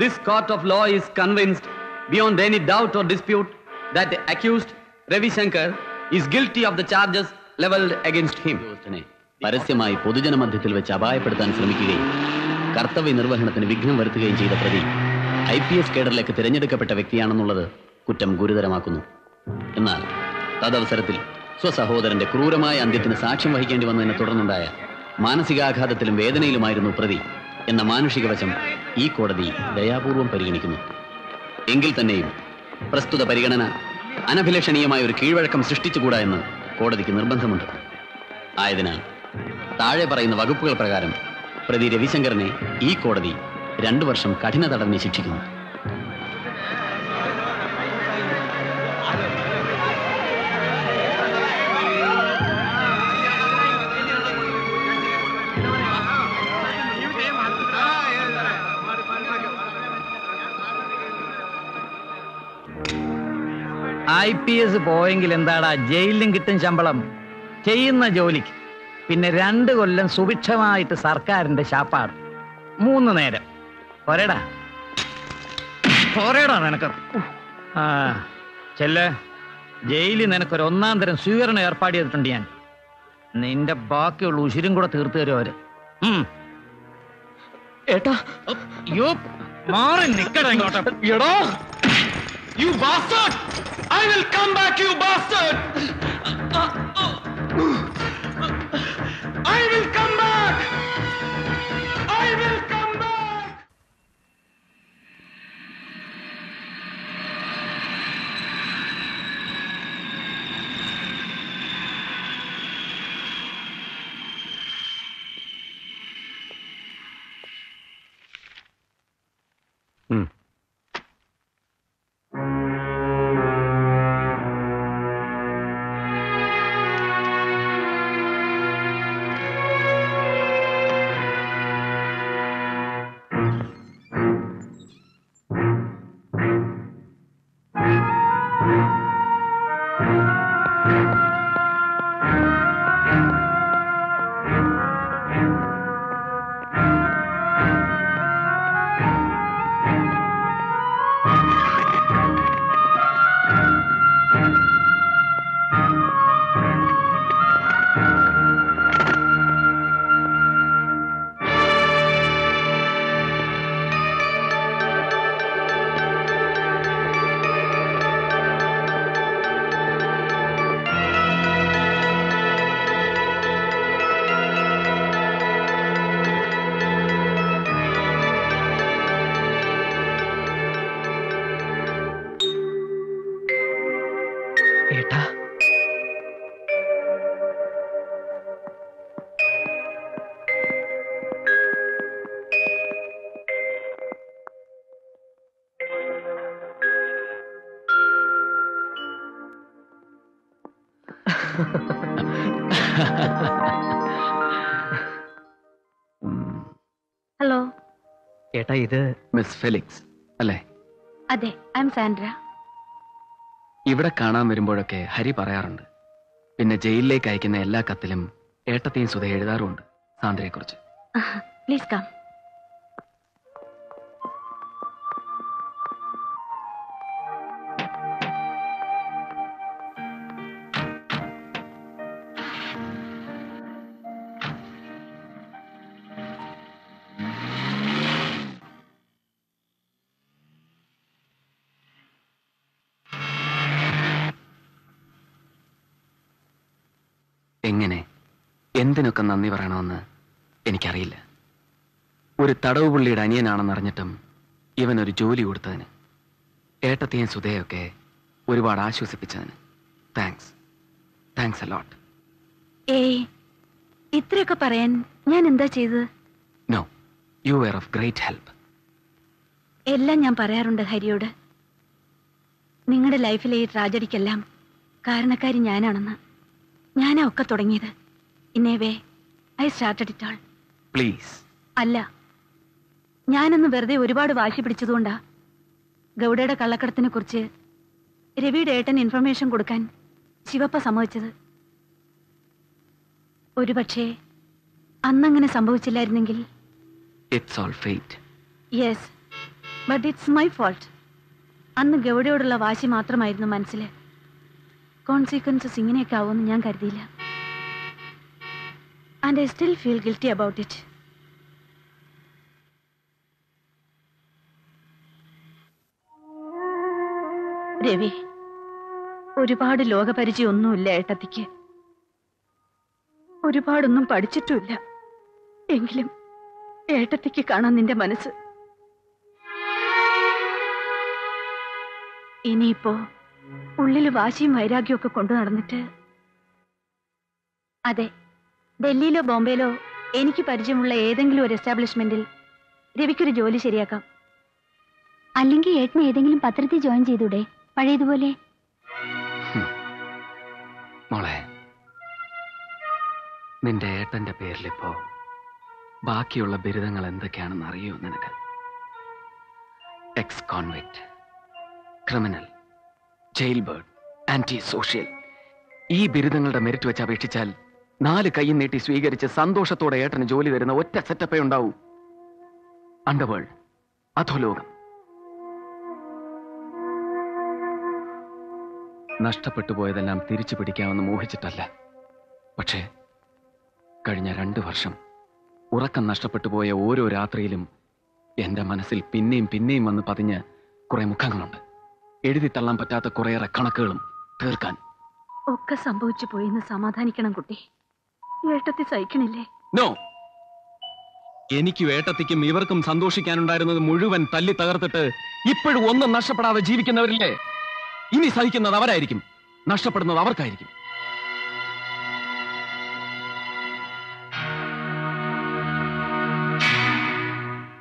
This court of law is convinced beyond any doubt or dispute that the accused Ravi Shankar is guilty of the charges leveled against him. പരസ്യമായി പൊതുജനമധ്യത്തിൽ വെച്ച് അപായപ്പെടുത്താൻ ശ്രമിക്കുകയും കർത്തവ്യ നിർവഹണത്തിന് വിഘ്നം വരുത്തുകയും ചെയ്ത പ്രതി I P S കേഡറിലേക്ക് തിരഞ്ഞെടുക്കപ്പെട്ട വ്യക്തിയാണെന്നുള്ളത് കുറ്റം ഗുരുതരമാക്കുന്നു എന്നാൽ തദവസരത്തിൽ സ്വസഹോദരന്റെ ക്രൂരമായ അന്ത്യത്തിന് സാക്ഷ്യം വഹിക്കേണ്ടി വന്നതിനെ തുടർന്നുണ്ടായ മാനസികാഘാതത്തിലും വേദനയിലുമായിരുന്നു പ്രതി എന്ന മാനുഷിക വശം ഈ കോടതി ദയാപൂർവം പരിഗണിക്കുന്നു. എങ്കിൽ തന്നെയും പ്രസ്തുത പരിഗണന അനഭിലഷണീയമായ ഒരു കീഴ്വഴക്കം സൃഷ്ടിച്ചുകൂടാ എന്ന് കോടതിക്ക് നിർബന്ധമുണ്ട്. ആയതിനാൽ താഴെ പറയുന്ന വകുപ്പുകൾ പ്രകാരം പ്രതി രവിശങ്കറിനെ ഈ കോടതി രണ്ടു വർഷം കഠിന തടഞ്ഞ് ശിക്ഷിക്കുന്നു. ഐ പി എസ് പോയെങ്കിൽ എന്താടാ ജയിലിലും കിട്ടും ശമ്പളം? ചെയ്യുന്ന ജോലിക്ക്. പിന്നെ രണ്ട് കൊല്ലം സുഭിക്ഷമായിട്ട് സർക്കാരിന്റെ ശാപ്പാട് മൂന്ന് നേരം. പോരേടാ. പോരേടാ നിനക്ക് ആ ചെല്ല്. ജയിലിൽ നിനക്കൊരു ഒന്നാം തരം സ്വീകരണം ഏർപ്പാട് ചെയ്തിട്ടുണ്ട് ഞാൻ. നിന്റെ ബാക്കിയുള്ള ഉശിരും കൂടെ തീർത്തു തരും അവർ. ഏട്ടാ. അയ്യോ മാറി നിക്കടാ ഇങ്ങോട്ട്. എടോ. You bastard! I will come back you bastard! ഏട്ടാ ഇത്? മിസ് ഫെലിക്സ് അല്ലേ? അതെ ഐ എം സാൻഡ്ര. ഇവിടെ കാണാൻ വരുമ്പോഴൊക്കെ ഹരി പറയാറുണ്ട്. പിന്നെ ജയിലിലേക്ക് അയക്കുന്ന എല്ലാ കത്തിലും ഏട്ടത്തെയും സുധ എഴുതാറുമുണ്ട് സാന്ദ്രയെക്കുറിച്ച്. പ്ലീസ് കം എന്തിനൊക്കെ നന്ദി പറയണമെന്ന് എനിക്കറിയില്ല. ഒരു തടവ് പുള്ളിയുടെ അനിയനാണെന്ന് അറിഞ്ഞിട്ടും ഇവൻ ഒരു ജോലി കൊടുത്തതിന് ഏട്ടത്തെയും സുധയൊക്കെ ഒരുപാട് ആശ്വസിപ്പിച്ചതിന്. താങ്ക്സ് താങ്ക്സ് അലോട്ട് ഏയ് ഇത്രയൊക്കെ പറയാൻ ഞാൻ എന്താ ചെയ്തത്? No you were of great help എല്ലാം ഞാൻ പറയാറുണ്ട് ഹരിയോട്. നിങ്ങളുടെ ലൈഫിലെ ഈ ട്രാജഡിക്കെല്ലാം കാരണക്കാരി ഞാനാണെന്ന്. ഞാനാ ഒക്കെ തുടങ്ങിയത്. In a way I started it all. Please. അല്ല. ഞാനന്ന് വെറുതെ ഒരുപാട് വാശി പിടിച്ചതുകൊണ്ടാ ഗൗഡയുടെ കള്ളക്കടത്തിനെ കുറിച്ച് രവിയുടെ ഏട്ടൻ ഇൻഫർമേഷൻ കൊടുക്കാൻ ശിവപ്പ സമ്മതിച്ചത്. ഒരുപക്ഷെ അന്നങ്ങനെ സംഭവിച്ചില്ലായിരുന്നെങ്കിൽ. It's all fate yes but it's my fault അന്ന് ഗൗഡയോടുള്ള വാശി മാത്രമായിരുന്നു മനസ്സിൽ കോൺസിക്വൻസസ് ഇങ്ങനെയൊക്കെ ആവുമെന്ന് ഞാൻ കരുതിയില്ല. And I still feel guilty about it Ravi ഒരുപാട് ലോകപരിചയമൊന്നുമില്ല ഏട്ടത്തിക്ക്. ഒരുപാടൊന്നും പഠിച്ചിട്ടുമില്ല. എങ്കിലും ഏട്ടത്തിക്ക് കാണാൻ നിന്റെ മനസ്സ്. ഇനിയിപ്പോ ഉള്ളിൽ വാശിയും വൈരാഗ്യമൊക്കെ കൊണ്ടു നടന്നിട്ട്. അതെ. ഡൽഹിയിലോ ബോംബെയിലോ എനിക്ക് പരിചയമുള്ള ഏതെങ്കിലും ഒരു എസ്റ്റാബ്ലിഷ്മെന്റിൽ രവിക്കൊരു ജോലി ശരിയാക്കാം. അല്ലെങ്കിൽ ഏട്ടന് ഏതെങ്കിലും പത്രത്തിൽ ജോയിൻ ചെയ്തൂടെ? പഴയതുപോലെ. മോളെ നിന്റെ ഏട്ടന്റെ പേരിലിപ്പോ ബാക്കിയുള്ള ബിരുദങ്ങൾ എന്തൊക്കെയാണെന്ന് അറിയോ നിനക്ക്? Ex convict criminal jail bird anti social ഈ ബിരുദങ്ങളുടെ മെറിറ്റ് വെച്ച് അപേക്ഷിച്ചാൽ നാല് കൈ നീട്ടി സ്വീകരിച്ച് സന്തോഷത്തോടെ ഏട്ടന് ജോലി തരുന്ന ഒറ്റ സെറ്റപ്പേ ഉണ്ടാവൂ. അണ്ടവേൾഡ് അധോലോകം. നഷ്ടപ്പെട്ടു പോയതെല്ലാം തിരിച്ചു പിടിക്കാമെന്ന് മോഹിച്ചിട്ടല്ല. പക്ഷേ കഴിഞ്ഞ രണ്ടു വർഷം ഉറക്കം നഷ്ടപ്പെട്ടു പോയ ഓരോ രാത്രിയിലും എന്റെ മനസ്സിൽ പിന്നെയും പിന്നെയും വന്ന് പതിഞ്ഞ് കുറെ മുഖങ്ങളുണ്ട്. എഴുതി തള്ളാൻ പറ്റാത്ത കുറേയേറെ കണക്കുകളും തീർക്കാൻ. ഒക്കെ സംഭവിച്ചു പോയിന്ന് സമാധാനിക്കണം കുട്ടി. ഏട്ടത്തി സഹിക്കണില്ലേ? നോ എനിക്ക് വേട്ടത്തിക്കും ഇവർക്കും സന്തോഷിക്കാനുണ്ടായിരുന്നത് മുഴുവൻ തല്ലി തകർത്തിട്ട് ഇപ്പോഴും ഒന്നും നഷ്ടപ്പെടാതെ ജീവിക്കുന്നവരില്ലേ? ഇനി സഹിക്കുന്നത് അവരായിരിക്കും. നഷ്ടപ്പെടുന്നത് അവർക്കായിരിക്കും.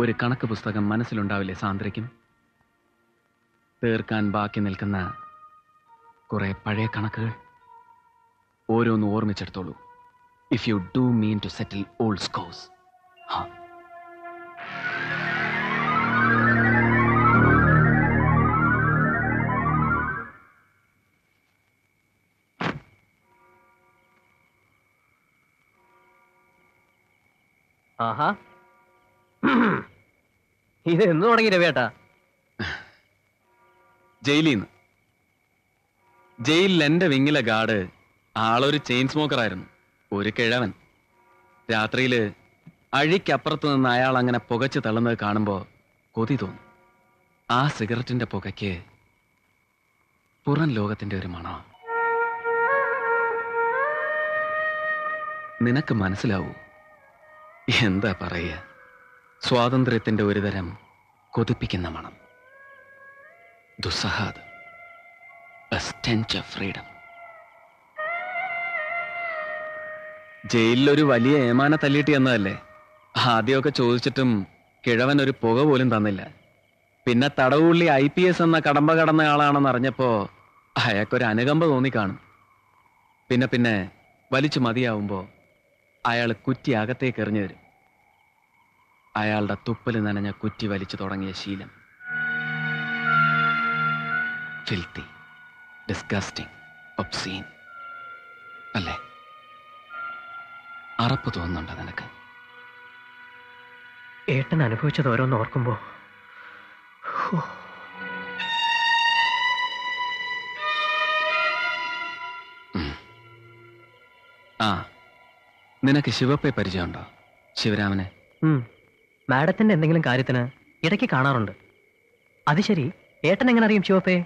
ഒരു കണക്ക് പുസ്തകം മനസ്സിലുണ്ടാവില്ലേ സാന്ദ്രയ്ക്കും? തീർക്കാൻ ബാക്കി നിൽക്കുന്ന കുറെ പഴയ കണക്കുകൾ ഓരോന്ന് ഓർമ്മിച്ചെടുത്തോളൂ. If you do mean to settle old scores. ആഹാ. ഇത് എന്ന് തുടങ്ങി രവേട്ടാ ജയിലിൽ നിന്ന് ജയിലിൽ എന്റെ വിങ്ങിലെ ഗാർഡ് ആളൊരു ചെയിൻ സ്മോക്കർ ആയിരുന്നു. ഒരു കിഴവൻ. രാത്രിയിൽ അഴിക്കപ്പുറത്ത് നിന്ന് അയാൾ അങ്ങനെ പുകച്ച് തള്ളുന്നത് കാണുമ്പോൾ കൊതി തോന്നും. ആ സിഗരറ്റിന്റെ പുകയ്ക്ക് പുറം ലോകത്തിന്റെ ഒരു മണം? നിനക്ക് മനസ്സിലാവൂ. എന്താ പറയുക? സ്വാതന്ത്ര്യത്തിന്റെ ഒരുതരം കൊതിപ്പിക്കുന്ന മണം. ദുസ്സഹാദ് a ജയിലിലൊരു വലിയ ഏമാന തല്ലിയിട്ട് എന്നതല്ലേ ആദ്യമൊക്കെ ചോദിച്ചിട്ടും കിഴവൻ ഒരു പുക പോലും തന്നില്ല. പിന്നെ തടവുള്ളി ഐ പി എസ് എന്ന കടമ്പ കടന്ന ആളാണെന്ന് അറിഞ്ഞപ്പോ അയാൾക്കൊരു അനുകമ്പ തോന്നിക്കാണും പിന്നെ പിന്നെ വലിച്ചു മതിയാവുമ്പോ അയാൾ കുറ്റി അകത്തേക്ക് എറിഞ്ഞു വരും. അയാളുടെ തുപ്പൽ നനഞ്ഞ കുറ്റി വലിച്ചു തുടങ്ങിയ ശീലം. ഫിൽത്തി ഡിസ്ഗസ്റ്റിംഗ് ഒബ്സീൻ അല്ലേ? അറപ്പ് തോന്നുന്നുണ്ടോ നിനക്ക്? ഏട്ടൻ അനുഭവിച്ചത് ഓരോന്ന് ഓർക്കുമ്പോ ആ നിനക്ക് ശിവപ്പെ പരിചയമുണ്ടോ? ശിവരാമനെ. മാഡത്തിന്റെ എന്തെങ്കിലും കാര്യത്തിന് ഇടയ്ക്ക് കാണാറുണ്ട്. അത് ശരി ഏട്ടൻ എങ്ങനെ അറിയും ശിവപ്പേ?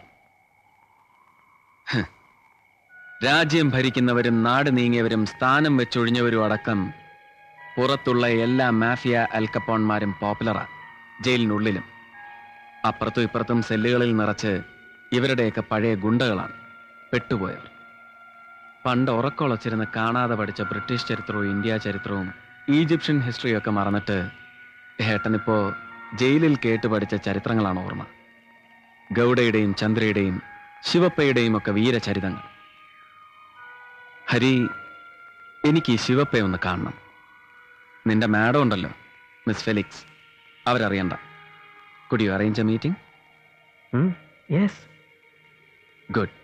രാജ്യം ഭരിക്കുന്നവരും നാട് നീങ്ങിയവരും സ്ഥാനം വെച്ചൊഴിഞ്ഞവരും അടക്കം പുറത്തുള്ള എല്ലാ മാഫിയ അൽക്കപ്പോൺമാരും പോപ്പുലറാ ജയിലിനുള്ളിലും. അപ്പുറത്തും ഇപ്പുറത്തും സെല്ലുകളിൽ നിറച്ച് ഇവരുടെയൊക്കെ പഴയ ഗുണ്ടകളാണ്. പെട്ടുപോയവർ. പണ്ട് ഉറക്കൊളച്ചിരുന്ന് കാണാതെ പഠിച്ച ബ്രിട്ടീഷ് ചരിത്രവും ഇന്ത്യ ചരിത്രവും ഈജിപ്ഷ്യൻ ഹിസ്റ്ററിയും ഒക്കെ മറന്നിട്ട് ഏട്ടനിപ്പോ ജയിലിൽ കേട്ട് പഠിച്ച ചരിത്രങ്ങളാണ് ഓർമ്മ. ഗൗഡയുടെയും ചന്ദ്രയുടെയും ശിവപ്പയുടെയും ഒക്കെ വീരചരിതങ്ങൾ. ഹരി എനിക്ക് ഈ ശിവപ്പയെ ഒന്ന് കാണണം. നിന്റെ മാഡം ഉണ്ടല്ലോ miss Felix. അവരറിയണ്ട. Could you arrange a meeting yes good